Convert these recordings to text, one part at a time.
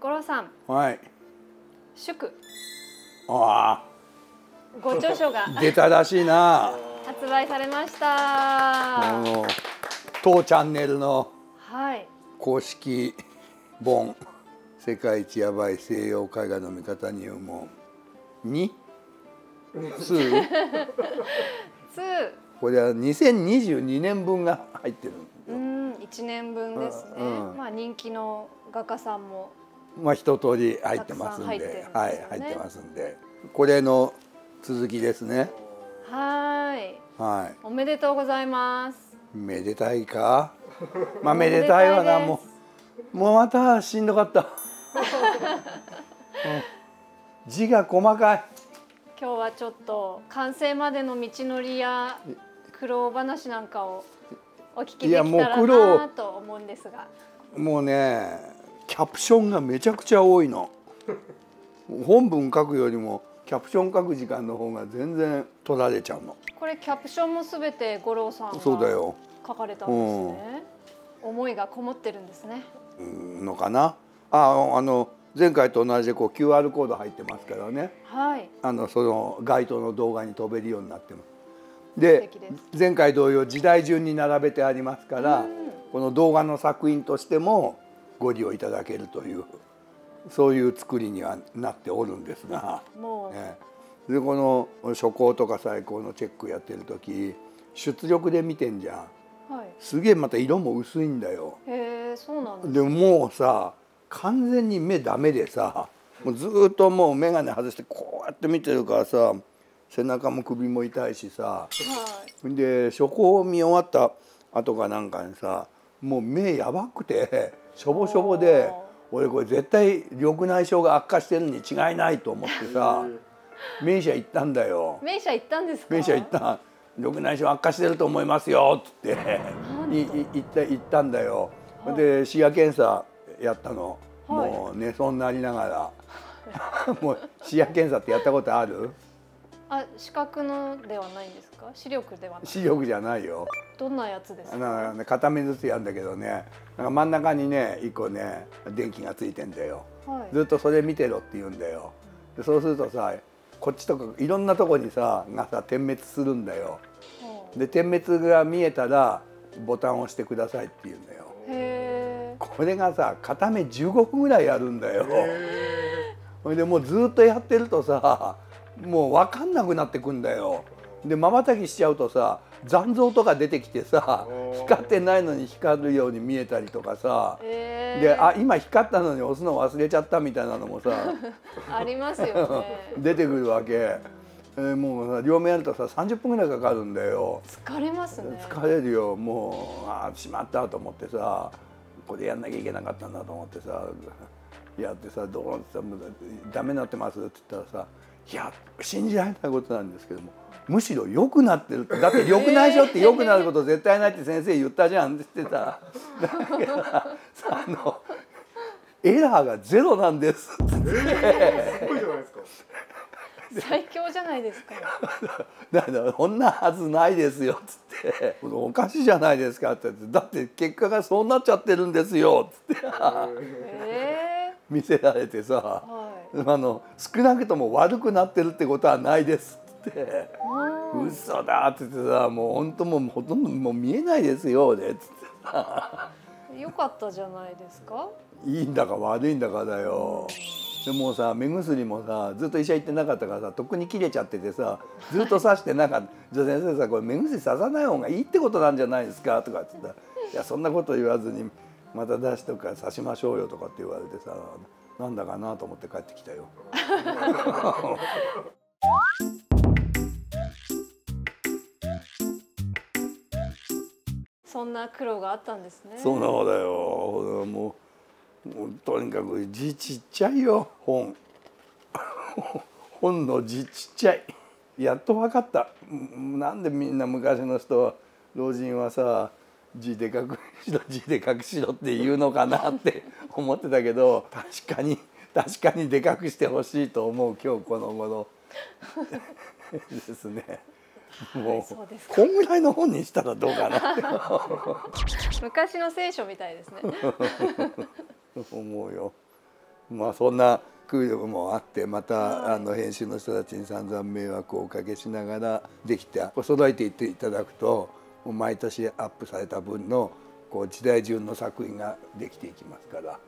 五郎さん。はい。祝。あご著書が。あ出たらしいな。発売されました。あの当チャンネルのはい。公式本「世界一やばい西洋絵画の見方入門」に？2 2これは2022年分が入ってるうん1年分ですね、うん。まあ人気の画家さんもまあ一通り入ってますんで。ね。はい入ってますんで。これの続きですね。はい。はおめでとうございます。いめでたいか？まあめでたいわな。もうもうまたしんどかった、うん。字が細かい。今日はちょっと完成までの道のりや苦労話なんかをお聞きできたらなと思うんですが。もうね。キャプションがめちゃくちゃ多いの。本文書くよりもキャプション書く時間の方が全然取られちゃうの。これキャプションもすべて五郎さんがそうだよ。書かれたんですね。思いがこもってるんですね。うん。のかな。ああの前回と同じでこう QR コード入ってますからね。はい。あのその該当の動画に飛べるようになってます。素で前回同様時代順に並べてありますからうん。この動画の作品としてもご利用いただけるというそういう作りにはなっておるんですが、もう、ね、でこの初稿とか最高のチェックやってる時出力で見てんじゃん。はい。すげえまた色も薄いんだよ。へえそうなんですでももうさ完全に目ダメでさもうずーっともう眼鏡外してこうやって見てるからさ背中も首も痛いしさ。はい。で初稿を見終わった後かなんかにさもう目やばくてしょぼしょぼで俺これ絶対緑内障が悪化してるに違いないと思ってさ名医者行ったんだよ。名医者行ったんですか？名医者行った。緑内障悪化してると思いますよっつっていい行った行ったんだよ。はい。で視野検査やったの、はい。もう寝そうになりながら。もう視野検査ってやったことある？あ視覚のではないんですか？視力ではない。視力じゃないよ。どんなやつですか？なんかね片目ずつやるんだけどねなんか真ん中にね一個ね電気がついてんだよ。はい。ずっとそれ見てろって言うんだよ。でそうするとさこっちとかいろんなとこにさがさ点滅するんだよ。はで点滅が見えたらボタンを押してくださいって言うんだよ。これがさ片目15分ぐらいやるんだよ。それでもうずっとやってるとさもう分かんなくなってくんだよ。でまばたきしちゃうとさ残像とか出てきてさ光ってないのに光るように見えたりとかさ。へえであ今光ったのに押すの忘れちゃったみたいなのもさありますよね。出てくるわけ、えーもうさ両面やるとさ30分ぐらいかかるんだよ。疲れますね。疲れるよ。もうあーしまったと思ってさこれやんなきゃいけなかったんだと思ってさやってさ「どう?」ってさ「ダメになってます」って言ったらさ「いや信じられないことなんですけどもむしろ良くなってる」ってだって緑内障って良くなること絶対ないって先生言ったじゃんって言ってた。だけどさあのエラーがゼロなんですって。すごいじゃないですか。最強じゃないですか だからそんなはずないですよっつって「おかしいじゃないですか」って。言って「だって結果がそうなっちゃってるんですよ」っつって。見せられてさ。は あの少なくとも悪くなってるってことはないですって。嘘だって言ってさもう本当もうほとんどもう見えないですよねっつってさ。よかったじゃないですか。いいんだか悪いんだかだよ。でもうさ目薬もさずっと医者行ってなかったからさとっくに切れちゃっててさずっと刺してなかった「じゃあ先生さこれ目薬刺さない方がいいってことなんじゃないですか?」とかって言ったら「いやそんなこと言わずにまた出しとくから刺しましょうよ」とかって言われてさなんだかなと思って帰ってきたよ。そんな苦労があったんですね。そうなのだよ。もうもうとにかく字ちっちゃいよ本。本の字ちっちゃい。やっと分かった。うんなんでみんな昔の人は老人はさ字でかくしろ字でかくしろって言うのかなって思ってたけど確かに確かにでかくしてほしいと思う今日この頃。ですね。もうそうですか。こんぐらいの本にしたらどうかなって。昔の聖書みたいですね。思うよ。まあそんな空力もあってまた、あの編集の人たちに散々迷惑をおかけしながらできた。揃えていっていただくと毎年アップされた分のこう時代順の作品ができていきますから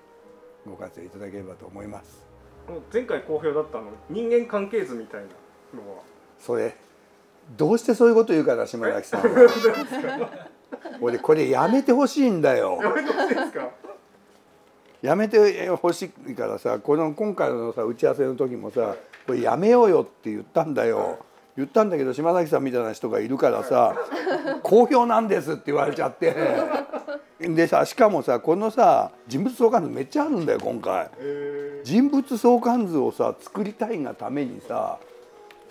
ご活用いただければと思います。前回好評だったあの人間関係図みたいなのは？それどうしてそういうこと言うから島崎さんは。俺これやめてほしいんだよ。やめてほしいか？やめてほしいからさこの今回のさ打ち合わせの時もさこれやめようよって言ったんだよ言ったんだけど島崎さんみたいな人がいるからさ「好評なんです」って言われちゃってでさしかもさこのさ人物相関図めっちゃあるんだよ今回。え人物相関図をさ作りたいがためにさ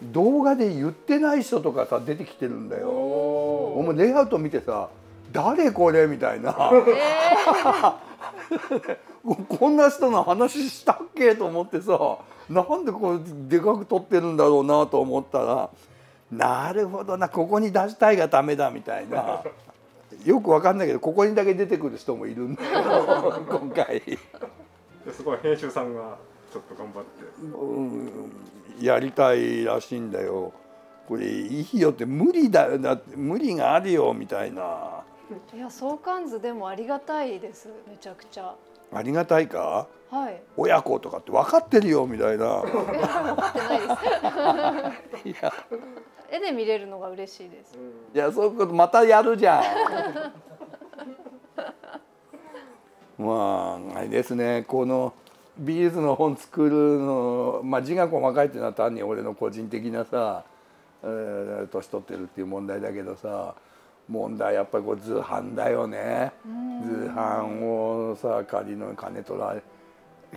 動画で言ってない人とかさ出てきてるんだよ。お前レイアウト見てさ「誰これ?」みたいな。こんな人の話したっけと思ってさなんでこうでかく撮ってるんだろうなと思ったらなるほどなここに出したいがダメだみたいなよくわかんないけどここにだけ出てくる人もいるんだよ 今回。ー、すごい編集さんがちょっと頑張ってうんやりたいらしいんだよ。これいいよって無理だよだって無理があるよみたいないや相関図でもありがたいですめちゃくちゃありがたいか？はい。親子とかって分かってるよみたいな。いや 絵で見れるのが嬉しいです。いやそういうことまたやるじゃん。まああれですね。この美術の本作るの、まあ、字が細かいっていうのは単に俺の個人的なさ、えー年取ってるっていう問題だけどさ問題やっぱりこう図版だよね。図版をさ借りるのに金取られ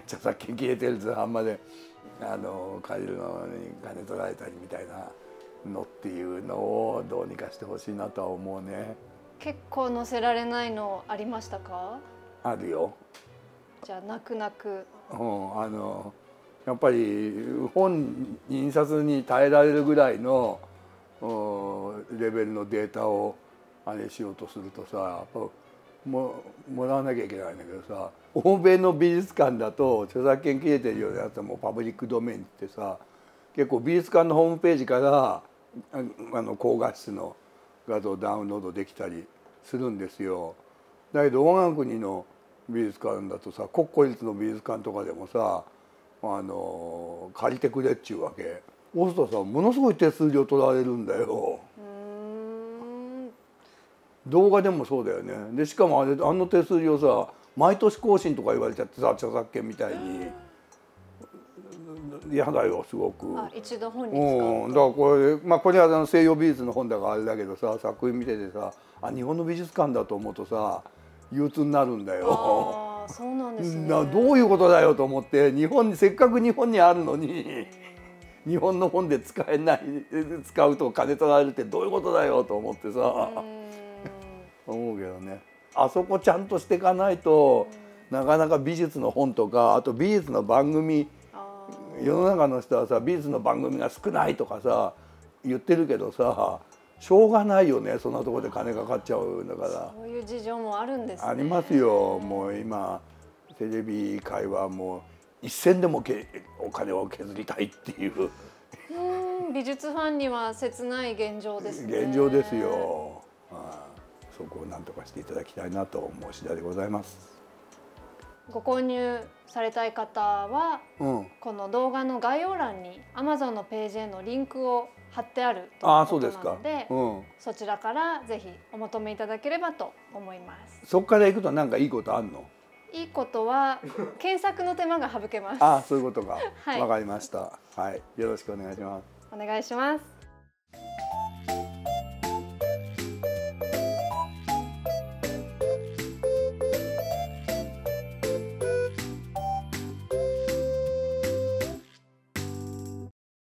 著作権切れてる図版まであの借りるのに金取られたりみたいなのっていうのをどうにかしてほしいなとは思うね。結構載せられないのありましたか？あるよ。じゃあ泣く泣く。うん、あのやっぱり本印刷に耐えられるぐらいのうんレベルのデータをあれしようとするとさやっぱももらわなきゃいけないんだけどさ欧米の美術館だと著作権切れてるようなやつはもうパブリックドメインってさ結構美術館のホームページからあの高画質の画像ダウンロードできたりするんですよ。だけど我が国の美術館だとさ国公立の美術館とかでもさあの借りてくれっちゅうわけ。そうするとさものすごい手数料取られるんだよ。うん。動画でもそうだよね。でしかもあれあの手数料さ毎年更新とか言われちゃってさ著作権みたいに。嫌だよすごく。あ一度本にうん、だからこれ、まあ、これはあの西洋美術の本だからあれだけどさ作品見ててさあ日本の美術館だと思うとさ憂鬱になるんだよ。ああそうなんですね。などういうことだよと思って日本にせっかく日本にあるのに日本の本で使えない使うと金取られるってどういうことだよと思ってさ思うけどね。あそこちゃんとしていかないとなかなか美術の本とかあと美術の番組あ世の中の人はさ美術の番組が少ないとかさ言ってるけどさしょうがないよねそんなところで金かかっちゃうんだから。ーそういう事情もあるんですね。ありますよ。もう今テレビ界はもう一銭でもけお金を削りたいっていう。うーん美術ファンには切ない現状ですね。現状ですよ、はいそこを何とかしていただきたいなと思う次第でございます。ご購入されたい方はうん、この動画の概要欄に Amazon のページへのリンクを貼ってあるということなので。うん、そちらからぜひお求めいただければと思います。そこから行くとなんかいいことあんの？いいことは検索の手間が省けます。ああそういうことか。わ、はいかりました。はい、よろしくお願いします。お願いします。